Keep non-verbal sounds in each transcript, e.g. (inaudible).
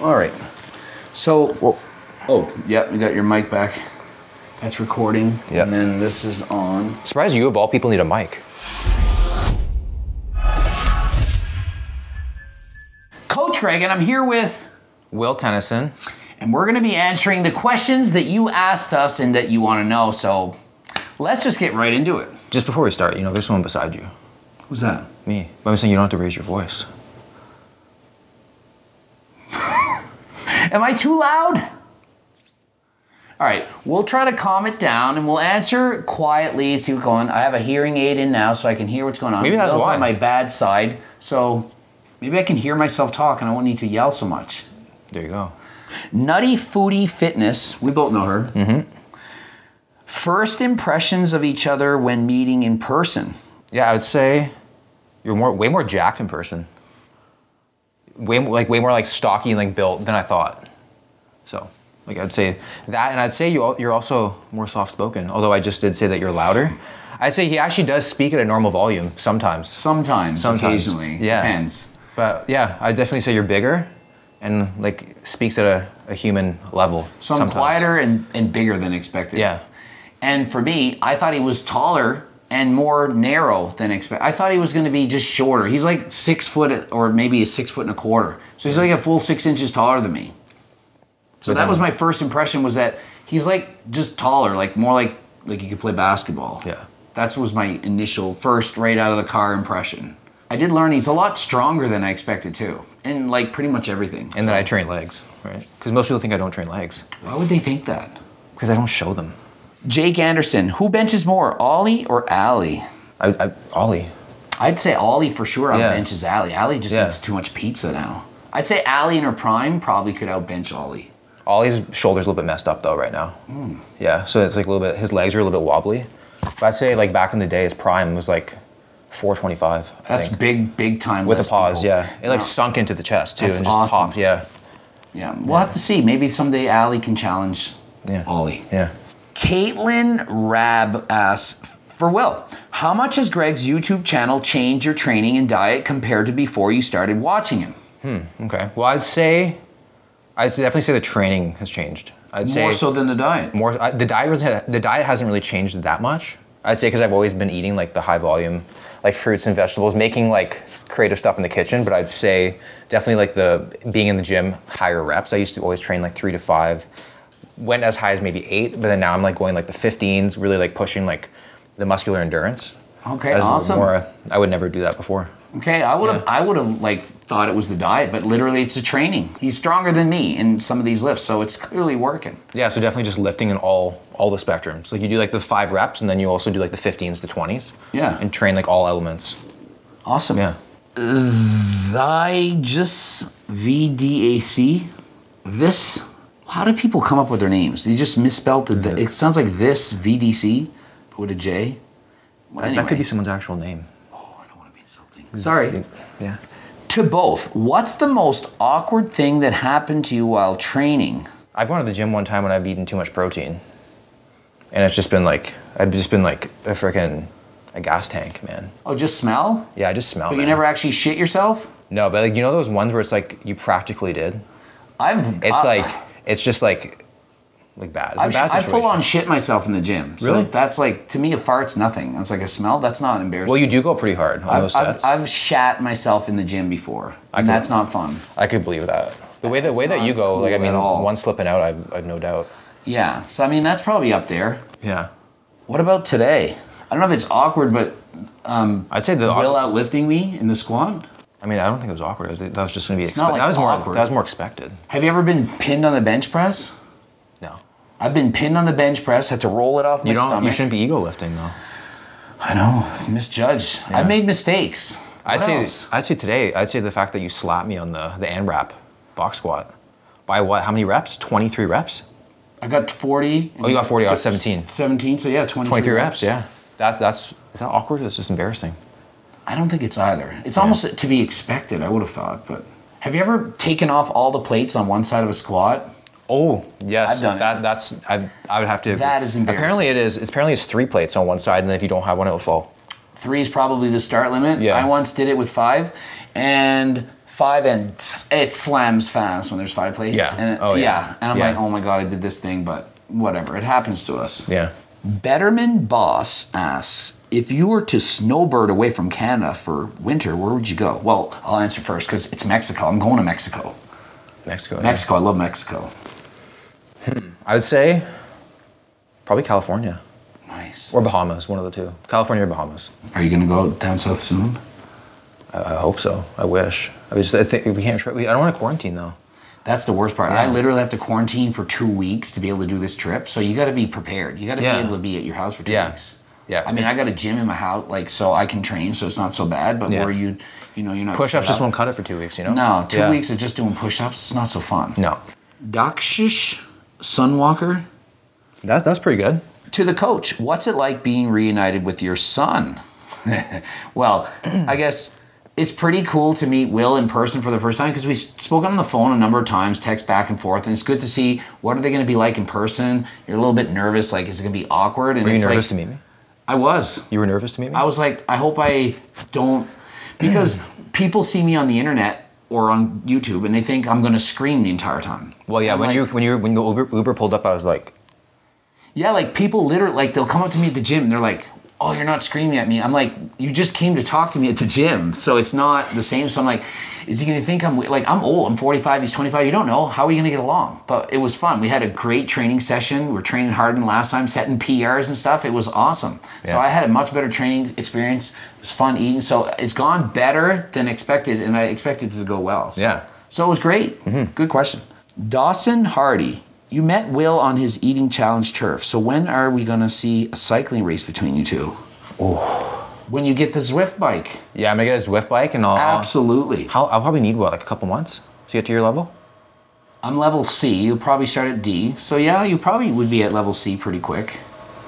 All right. So, oh, yep, you got your mic back. That's recording. Yep. And then this is on. Surprise you of all people need a mic. Coach Greg, and I'm here with, Will Tennyson. and we're going to be answering the questions that you asked us and that you want to know. So, let's just get right into it. Just before we start, you know, there's someone beside you. Who's that? Me. But I'm saying you don't have to raise your voice. Am I too loud? All right, we'll try to calm it down and we'll answer quietly and see what's going on. I have a hearing aid in now so I can hear what's going on. Maybe that's why. on my bad side, so maybe I can hear myself talk and I won't need to yell so much. There you go. Nutty Foodie Fitness, we both know her. Mm-hmm. First impressions of each other when meeting in person. Yeah, I would say you're more, way more jacked in person. Way like way more like stocky and like built than I thought. So, like I'd say that, and I'd say you you're also more soft spoken. Although I just did say that you're louder. I'd say he actually does speak at a normal volume sometimes. Sometimes, Sometimes, occasionally, yeah. depends. But yeah, I definitely say you're bigger, and like speaks at a, a human level. So I'm sometimes. quieter and, and bigger than expected. Yeah. And for me, I thought he was taller and more narrow than expected. I thought he was going to be just shorter. He's like six foot or maybe a six foot and a quarter. So he's like a full six inches taller than me. So that was my first impression was that he's like just taller, like more like like he could play basketball. Yeah. That was my initial first right out of the car impression. I did learn he's a lot stronger than I expected too, in like pretty much everything. And then I train legs, right? Because most people think I don't train legs why would they think that? because I don't show them. Jake Anderson, who benches more, Ollie or Allie? I, I Ollie. I'd say Ollie for sure Yeah. outbenches Allie. Allie just Yeah. eats too much pizza now. I'd say Allie in her prime probably could outbench Ollie. Ollie's shoulder's a little bit messed up though right now. Hmm. Yeah, so it's like a little bit. His legs are a little bit wobbly. But I'd say like back in the day, his prime was like 425. I That's think. big, big time. with a pause. Yeah, it like Wow. sunk into the chest too That's and just awesome. popped. Yeah, Yeah, we'll have to see. Maybe someday Allie can challenge yeah, Ollie. yeah. Caitlin Rab asks for Will, how much has Greg's YouTube channel changed your training and diet compared to before you started watching him? Hmm, okay. Well, I'd say, I'd definitely say the training has changed. I'd say More so than the diet. more I, the diet was the diet hasn't really changed that much i'd say because i've always been eating like the high volume like fruits and vegetables making like creative stuff in the kitchen but i'd say definitely like the being in the gym higher reps i used to always train like three to five went as high as maybe eight but then now i'm like going like the 15s really like pushing like the muscular endurance Okay, As awesome. more i would never do that before Okay, I would have Yeah. I would have like thought it was the diet, but literally it's the training. He's stronger than me in some of these lifts, so it's clearly working. yeah so definitely just lifting in all all the spectrums like you do like the five reps and then you also do like the 15s to 20s Yeah. and train like all elements Awesome. yeah I just VDAC. This. How do people come up with their names? They just misspelled. Mm-hmm. It sounds like this VDC, but with a J. Well, That- that could be someone's actual name Oh, I don't want to be insulting. Sorry. yeah To both, what's the most awkward thing that happened to you while training? I've gone to the gym one time when I've eaten too much protein, and it's just been like I've just been like a freaking a gas tank, man. Oh, just smell? Yeah, I just smell. But you never actually shit yourself? No, but like you know those ones where it's like you practically did. I've. It's I- like it's just like like bad. It's a bad I situation. full on shit myself in the gym. So Really? that's like to me a fart's nothing. It's like a smell. That's not embarrassing. Well, you do go pretty hard on I've, those I've, sets. I've shat myself in the gym before, and that's not fun. I could believe that. The way the That's way that you not go, like I cool mean, at all. one slipping out, I've, I've no doubt. Yeah. So I mean, that's probably up there. Yeah, What about today? I don't know if it's awkward, but um, I'd say the. Will outlifting me in the squat. I mean, I don't think it was awkward. Was- That was just going to be. It's not like that was more. awkward. That was more expected. Have you ever been pinned on the bench press? No, I've been pinned on the bench press. Had to roll it off my you don't. stomach. You shouldn't be ego lifting though. I know, misjudged. I've made mistakes. I'd What say else? I'd say today I'd say the fact that you slapped me on the the AMRAP box squat by what? How many reps? Twenty three reps. I got 40. Oh, you got 40, I got 17. 17, so yeah, 23, Twenty three reps. Yeah. That that's is that awkward? That's just embarrassing. I don't think it's either. It's almost to be expected, I would have thought. But have you ever taken off all the plates on one side of a squat? Oh yes, I've done it. that, That's I I would have to. That is embarrassing. Apparently it is. It's, apparently it's three plates on one side, and then if you don't have one, it will fall. Three is probably the start limit. Yeah. I once did it with five, and five and it slams fast when there's five plates. Yeah. And it- Oh, yeah. And I'm Yeah. like, oh my god, I did this thing, but whatever. It happens to us. Yeah. Betterman Boss asks if you were to snowbird away from Canada for winter, where would you go? Well, I'll answer first because it's Mexico. I'm going to Mexico. Mexico. yeah. Mexico, I love Mexico. Hmm, I would say probably California Nice. or Bahamas, one of the two. California or Bahamas. Are you gonna go down south soon? I, I hope so. I wish. I just I think we can't. We, I don't want to quarantine though. That's the worst part. I literally have to quarantine for two weeks to be able to do this trip. So you got to be prepared. You got to Yeah. be able to be at your house for two Yeah. weeks. Yeah. I mean, I got a gym in my house, like so I can train, so it's not so bad. But Yeah. where you, you know, you're not push ups just won't cut it for two weeks. You know. No, two Yeah. weeks of just doing push-ups. It's not so fun. No. Dakshish Sunwalker That, that's pretty good. to the coach. What's it like being reunited with your son? (laughs) well, I guess it's pretty cool to meet Will in person for the first time because we spoke on the phone a number of times, text back and forth, and it's good to see what are they going to be like in person. You're a little bit nervous, like is it going to be awkward? And Were you it's nervous like, to meet me? I was. You were nervous to meet me. I was like, I hope I don't, because (clears throat) people see me on the internet or on YouTube and they think I'm going to scream the entire time. well, yeah. I'm when like- you when you when the Uber, Uber pulled up, I was like, Yeah, like people literally like they'll come up to me at the gym and they're like, "Oh, you're not screaming at me." I'm like, "You just came to talk to me at the gym." So it's not the same. So I'm like, "Is he going to think I'm like I'm old? I'm 45, he's 25. You don't know. How are you going to get along?" But it was fun. We had a great training session. We're training hard and last time, setting PRs and stuff. It was awesome. So I had a much better training experience. It was fun eating. So it's gone better than expected and I expected it to go well. So, Yeah. So it was great. Mm-hmm. Good question. Dawson Hardy, you met Will on his eating challenge turf. So when are we going to see a cycling race between you two? Oh. When you get the Zwift bike. "Yeah, I'm gonna get a Zwift bike, and I'll uh, Absolutely. How, I'll probably need what like a couple months to get to your level. I'm level C. You'll probably start at D. So yeah, you probably would be at level C pretty quick.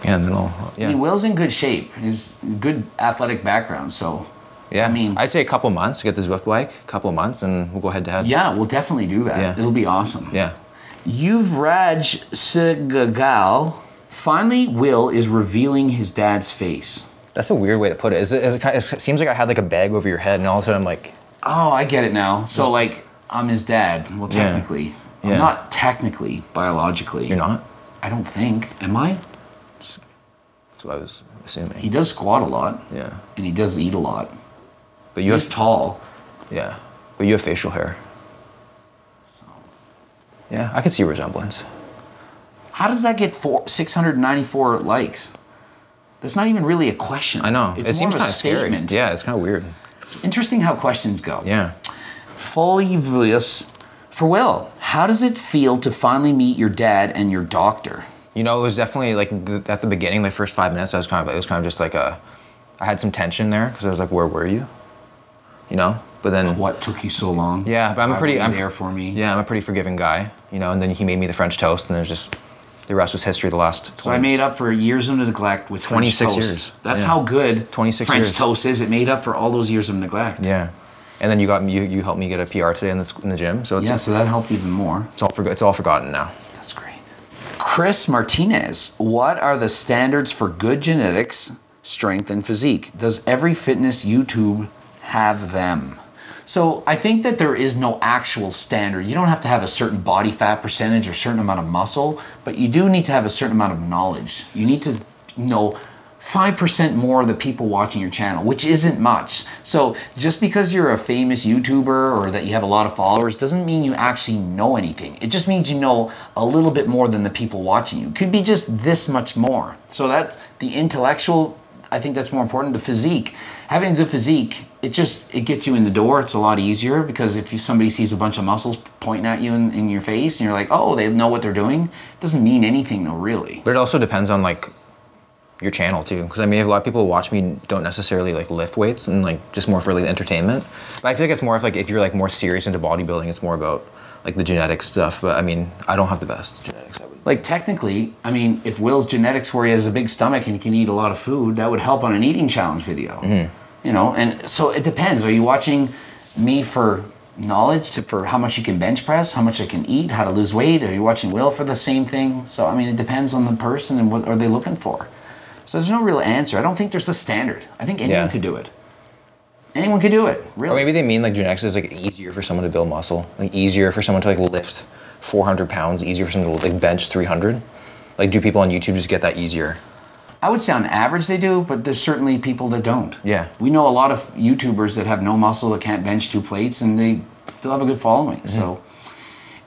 Yeah, and then I'll I mean, Will's in good shape. He's good athletic background. So yeah. I mean- I'd say a couple months to get the Zwift bike. A couple months, and we'll go head to head. yeah, we'll definitely do that. Yeah. It'll be awesome. Yeah. Yuvraj Segagal. Finally, Will is revealing his dad's face. That's a weird way to put it. Is it, is it, kind it seems like I had like a bag over your head, and all of a sudden I'm like, Oh, I get it now. So, like, I'm his dad. Well, technically. Yeah. I'm not technically, biologically. you're not. I don't think. Am I? That's what I was assuming. He does squat a lot, yeah. and he does eat a lot. But you He's have tall. yeah. But you have facial hair. Yeah, I can see resemblance. How does that get four, 694 likes? That's not even really a question. I know. It's it more seems of a of scary. Yeah, it's kind of weird. Interesting how questions go. Yeah. Folivius. For Will, how does it feel to finally meet your dad and your doctor? You know, it was definitely like th- at the beginning, like first five minutes, I was kind of, it was kind of just like a, I had some tension there because I was like, where were you? You know, but then What took you so long? Yeah, but I'm a pretty- I'm- there for me. yeah, I'm a pretty forgiving guy. You know, and then he made me the French toast, and there's just the rest was history. The last So I made up for years of neglect with French 26 toast. years. That's Yeah. how good 26 French years. toast is. It made up for all those years of neglect. yeah, and then you got me. You, you helped me get a PR today in the in the gym, so it's Yeah, so that helped even more. it's all forgo- it's all forgotten now. That's great. Chris Martinez, what are the standards for good genetics, strength, and physique? Does every fitness YouTube have them? So I think that there is no actual standard. You don't have to have a certain body fat percentage or certain amount of muscle, but you do need to have a certain amount of knowledge. You need to know 5% more of the people watching your channel, which isn't much. So just because you're a famous YouTuber or that you have a lot of followers doesn't mean you actually know anything. It just means you know a little bit more than the people watching you. Could be just this much more. So that's the intellectual, I think that's more important. The physique, having a good physique, it just it gets you in the door. It's a lot easier because if you, somebody sees a bunch of muscles pointing at you in, in your face and you're like, oh, they know what they're doing, it doesn't mean anything though, really. But it also depends on like your channel too, because I mean, a lot of people watch me don't necessarily like lift weights and like just more for like entertainment. But I feel like it's more of like if you're like more serious into bodybuilding, it's more about like the genetic stuff. But I mean, I don't have the best genetics. Would. Like technically, I mean, if Will's genetics where he has a big stomach and he can eat a lot of food, that would help on an eating challenge video. Mm-hmm. You know, and so it depends. Are you watching me for knowledge, to, for how much you can bench press, how much I can eat, how to lose weight? Are you watching Will for the same thing? So I mean, it depends on the person and what are they looking for. So there's no real answer. I don't think there's a standard. I think anyone Yeah. could do it. Anyone could do it. Really. Or maybe they mean like genetics is like easier for someone to build muscle, like easier for someone to like lift 400 pounds, easier for someone to like bench 300. Like, do people on YouTube just get that easier? I would say on average they do, but there's certainly people that don't. Yeah. We know a lot of YouTubers that have no muscle that can't bench two plates and they still have a good following. Mm-hmm. So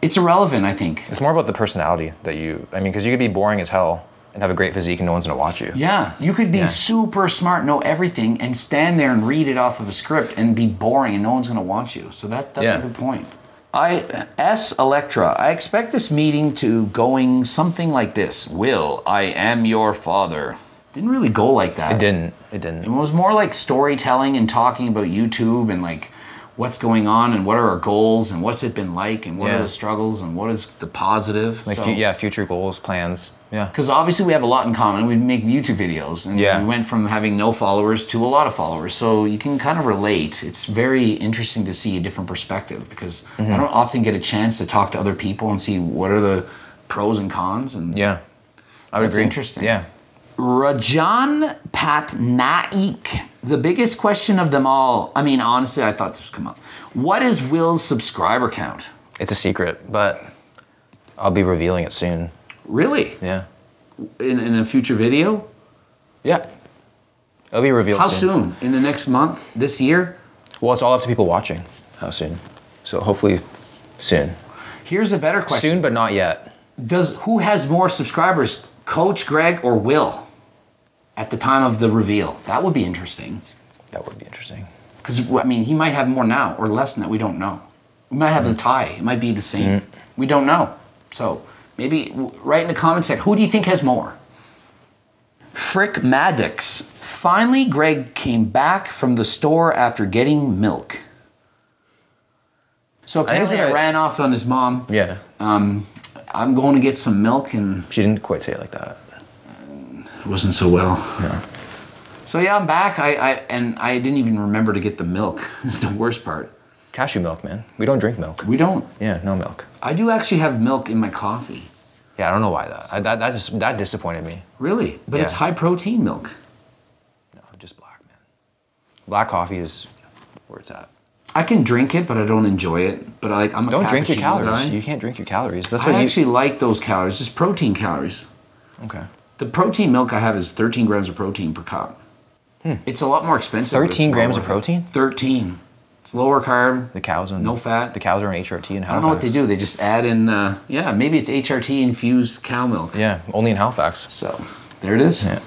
it's irrelevant, I think. It's more about the personality that you. I mean, because you could be boring as hell and have a great physique and no one's gonna watch you. Yeah, you could be Yeah. super smart, know everything, and stand there and read it off of a script and be boring, and no one's going to watch you. So that that's Yeah. a good point. I S Electra. I expect this meeting to going something like this. Will I am your father. Didn't really go like that. It didn't. It didn't. It was more like storytelling and talking about YouTube and like what's going on and what are our goals and what's it been like and what Yeah. are the struggles and what is the positive. Like, fu- yeah, future goals, plans. Yeah. Because obviously we have a lot in common. We make YouTube videos, and Yeah. we went from having no followers to a lot of followers. So you can kind of relate. It's very interesting to see a different perspective because Mm-hmm. I don't often get a chance to talk to other people and see what are the pros and cons. And Yeah. I would That's agree. interesting. Yeah. Rajan Patnaik, the biggest question of them all. I mean, honestly, I thought this would come up. What is Will's subscriber count? It's a secret, but I'll be revealing it soon. Really? Yeah. In, in a future video? Yeah. It'll be revealed How soon? In the next month? This year? Well, it's all up to people watching. How soon? So hopefully soon. Here's a better question. Soon, but not yet. Does who has more subscribers, Coach Greg or Will, at the time of the reveal? That would be interesting. That would be interesting. Because I mean, he might have more now or less than that. We don't know. We might have the mm. tie. It might be the same. Mm. We don't know. So maybe write in the comment section. Who do you think has more? Frick Maddox. Finally, Greg came back from the store after getting milk. So apparently, gonna- I ran off on his mom. Yeah. Um, I'm going to get some milk, and She didn't quite say it like that. it wasn't so well. Yeah. So yeah, I'm back. I, I and I didn't even remember to get the milk. (laughs) It's the worst part. Cashew milk, man. We don't drink milk. We don't. Yeah, no milk. I do actually have milk in my coffee. Yeah, I don't know why that. I, that that just that disappointed me. Really? But it's high protein milk. No, just black, man. Black coffee is where it's at. I can drink it, but I don't enjoy it. But I like I'm a Don't drink your calories. guy. You can't drink your calories. That's I you. actually like those calories, just protein calories. okay. The protein milk I have is 13 grams of protein per cup. Hmm. It's a lot more expensive. 13 Hmm. grams of protein? 13. Lower carb. The cows on No fat. The cows are on HRT and Halifax. I don't know what they do. They just add in, uh, yeah, maybe it's HRT infused cow milk. Yeah, only in Halifax. So there it is. Yeah.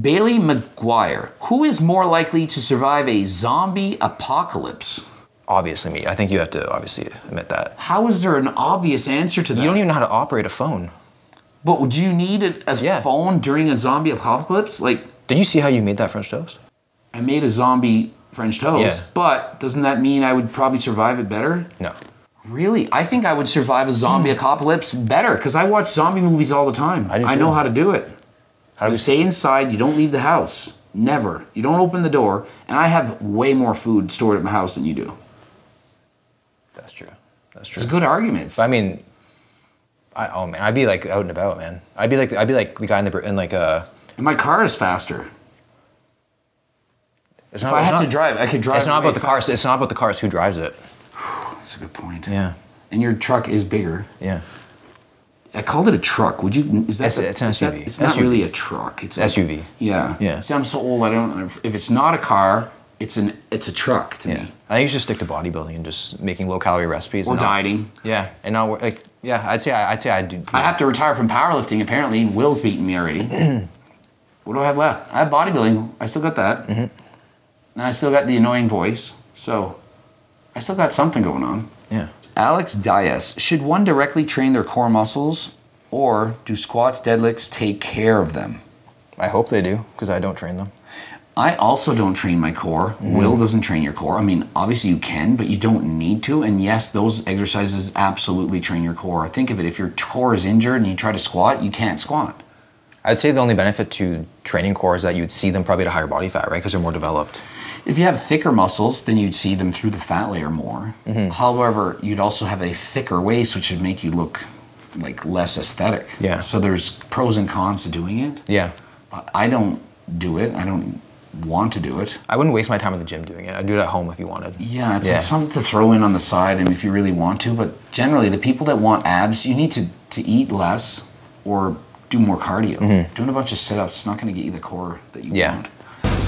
Bailey McGuire. Who is more likely to survive a zombie apocalypse? Obviously me. I think you have to obviously admit that. How is there an obvious answer to that? You don't even know how to operate a phone. But would you need a, a Yeah. phone during a zombie apocalypse? Like, Did you see how you made that French toast? I made a zombie French toast, Yeah. but doesn't that mean I would probably survive it better? No. Really? I think I would survive a zombie hmm. apocalypse better because I watch zombie movies all the time. I do know how to do it. How You stay inside, you don't leave the house. Never. You don't open the door. And I have way more food stored at my house than you do. That's true. That's true. It's good arguments. I mean, I oh man, I'd be like out and about, man. I'd be like I'd be like the guy in the in like a. And my car is faster. It's If I it's had to drive, I could drive. It's not about the cars. It's not about the cars. Who drives it? That's a good point. Yeah. And your truck is bigger. Yeah. I called it a truck. Would you? Is that? It's- the- it's an is that- SUV. it's not SUV. really a truck. It's like- SUV. yeah. Yeah. See, I'm so old. I don't. If it's not a car, it's an. It's a truck to Yeah. me. I think you should stick to bodybuilding and just making low calorie recipes. Or and not- dieting. Yeah, and not wor- like yeah. I'd say I, I'd say I do. I have to retire from powerlifting. Apparently, Will's beating me already. (clears throat) what do I have left? I have bodybuilding. I still got that. Mm-hmm. And I still got the annoying voice. So, I still got something going on. Yeah. Alex Dias. Should one directly train their core muscles, or do squats, deadlifts take care of them? I hope they do because I don't train them. I also don't train my core. Mm-hmm. Will doesn't train your core. I mean, obviously you can, but you don't need to. And yes, those exercises absolutely train your core. Think of it if your core is injured and you try to squat, you can't squat. I'd say the only benefit to training core is that you'd see them probably at a higher body fat, right? Because they're more developed. If you have thicker muscles, then you'd see them through the fat layer more. Mm-hmm. However, you'd also have a thicker waist, which would make you look like less aesthetic. Yeah. So there's pros and cons to doing it. Yeah. But I don't do it. I don't want to do it. I wouldn't waste my time in the gym doing it. I'd do it at home if you wanted. Yeah, it's Yeah. like something to throw in on the side, and if you really want to. But generally, the people that want abs, you need to to eat less or do more cardio. Doing a bunch of sit-ups is not going to get you the core that you Mm-hmm. Yeah. want.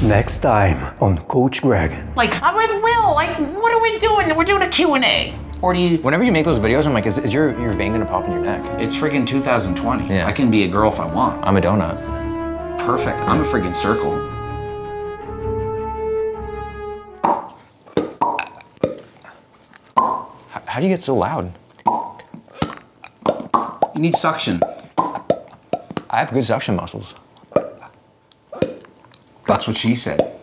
Next time on Coach Greg. Like I'm with Will. Like, what are we doing? We're doing a Q&A. Or do you? Whenever you make those videos, I'm like, is, is your, your vein gonna pop in your neck? It's friggin' 2020. Yeah. I can be a girl if I want. I'm a donut. Perfect. I'm a friggin' circle. How, how do you get so loud? You need suction. I have good suction muscles. That's what she said.